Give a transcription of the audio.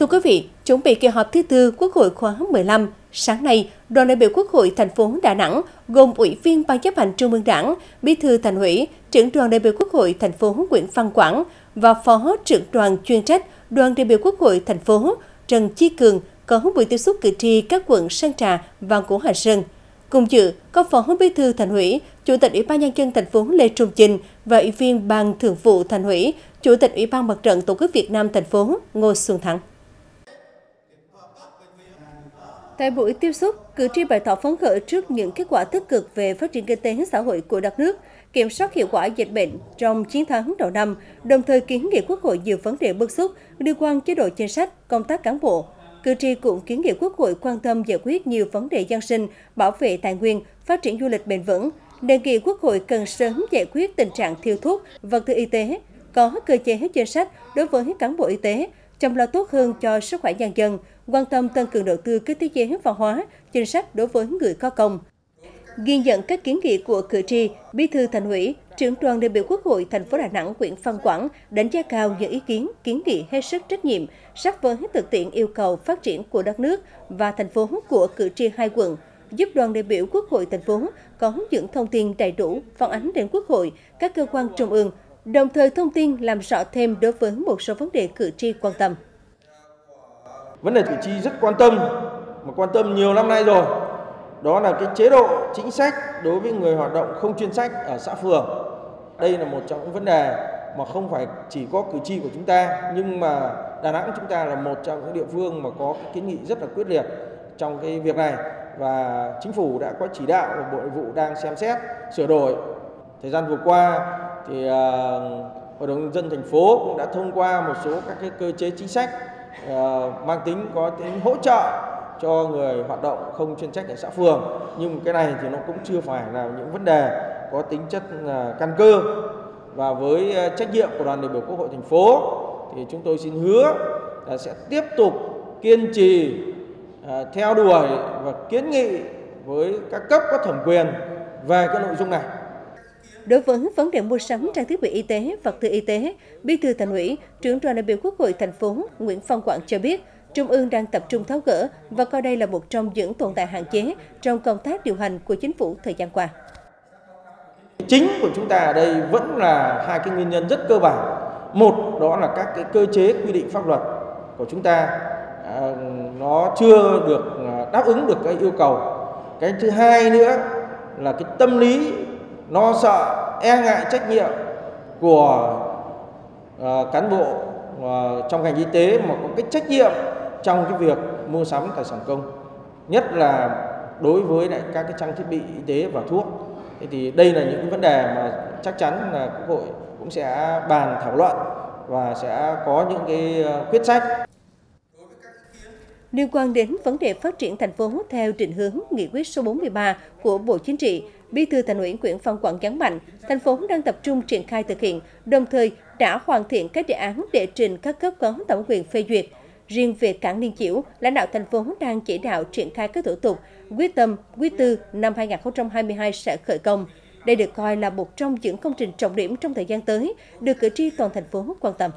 Thưa quý vị, chuẩn bị kỳ họp thứ tư Quốc hội khóa 15, sáng nay, đoàn đại biểu Quốc hội thành phố Đà Nẵng gồm Ủy viên Ban chấp hành Trung ương Đảng, Bí thư Thành ủy, trưởng đoàn đại biểu Quốc hội thành phố Nguyễn Văn Quảng và phó trưởng đoàn chuyên trách đoàn đại biểu Quốc hội thành phố Trần Chi Cường có buổi tiếp xúc cử tri các quận Sơn Trà và Ngũ Hành Sơn. Cùng dự có Phó Bí thư Thành ủy, Chủ tịch Ủy ban nhân dân thành phố Lê Trung Chinh và Ủy viên Ban Thường vụ Thành ủy, Chủ tịch Ủy ban Mặt trận Tổ quốc Việt Nam thành phố Ngô Xuân Thắng. Tại buổi tiếp xúc, cử tri bày tỏ phấn khởi trước những kết quả tích cực về phát triển kinh tế xã hội của đất nước, kiểm soát hiệu quả dịch bệnh trong chiến tháng đầu năm, đồng thời kiến nghị Quốc hội nhiều vấn đề bức xúc liên quan chế độ chính sách, công tác cán bộ. Cử tri cũng kiến nghị Quốc hội quan tâm giải quyết nhiều vấn đề dân sinh, bảo vệ tài nguyên, phát triển du lịch bền vững, đề nghị Quốc hội cần sớm giải quyết tình trạng thiếu thuốc, vật tư y tế, có cơ chế chính sách đối với cán bộ y tế, chăm lo tốt hơn cho sức khỏe nhân dân, quan tâm tăng cường đầu tư kết tế chế văn hóa, chính sách đối với người có công. Ghi nhận các kiến nghị của cử tri, Bí thư Thành ủy, trưởng đoàn đại biểu Quốc hội thành phố Đà Nẵng Nguyễn Văn Quảng đánh giá cao những ý kiến, kiến nghị hết sức trách nhiệm, sát với thực tiễn yêu cầu phát triển của đất nước và thành phố của cử tri hai quận, giúp đoàn đại biểu Quốc hội thành phố có những thông tin đầy đủ phản ánh đến Quốc hội, các cơ quan trung ương, đồng thời thông tin làm rõ thêm đối với một số vấn đề cử tri quan tâm. Vấn đề cử tri rất quan tâm, mà quan tâm nhiều năm nay rồi, đó là cái chế độ chính sách đối với người hoạt động không chuyên trách ở xã phường. Đây là một trong những vấn đề mà không phải chỉ có cử tri của chúng ta, nhưng mà Đà Nẵng chúng ta là một trong những địa phương mà có kiến nghị rất là quyết liệt trong cái việc này và chính phủ đã có chỉ đạo và bộ nội vụ đang xem xét sửa đổi. Thời gian vừa qua thì uh, Hội đồng nhân dân thành phố cũng đã thông qua một số các cái cơ chế chính sách uh, mang tính có tính hỗ trợ cho người hoạt động không chuyên trách ở xã phường. Nhưng cái này thì nó cũng chưa phải là những vấn đề có tính chất à, căn cơ. Và với trách nhiệm của đoàn đại biểu quốc hội thành phố thì chúng tôi xin hứa là sẽ tiếp tục kiên trì theo đuổi và kiến nghị với các cấp có thẩm quyền về cái nội dung này. Đối với vấn đề mua sắm trang thiết bị y tế, vật tư y tế, Bí thư Thành ủy, trưởng đoàn đại biểu Quốc hội thành phố Nguyễn Phong Quảng cho biết, Trung ương đang tập trung tháo gỡ và coi đây là một trong những tồn tại hạn chế trong công tác điều hành của chính phủ thời gian qua. Chính của chúng ta ở đây vẫn là hai cái nguyên nhân rất cơ bản. Một đó là các cái cơ chế quy định pháp luật của chúng ta à, nó chưa được à, đáp ứng được cái yêu cầu. Cái thứ hai nữa là cái tâm lý lo sợ e ngại trách nhiệm của uh, cán bộ uh, trong ngành y tế mà có cái trách nhiệm trong cái việc mua sắm tài sản công nhất là đối với lại các cái trang thiết bị y tế và thuốc. Thế thì đây là những vấn đề mà chắc chắn là quốc hội cũng sẽ bàn thảo luận và sẽ có những cái ờ, quyết sách. Liên quan đến vấn đề phát triển thành phố theo định hướng nghị quyết số 43 của Bộ Chính trị, Bí thư Thành ủy Nguyễn Văn Quảng nhấn mạnh, thành phố đang tập trung triển khai thực hiện, đồng thời đã hoàn thiện các đề án để trình các cấp có thẩm quyền phê duyệt. Riêng về cảng Liên Chiểu, lãnh đạo thành phố đang chỉ đạo triển khai các thủ tục, quyết tâm, quý tư năm 2022 sẽ khởi công. Đây được coi là một trong những công trình trọng điểm trong thời gian tới, được cử tri toàn thành phố quan tâm.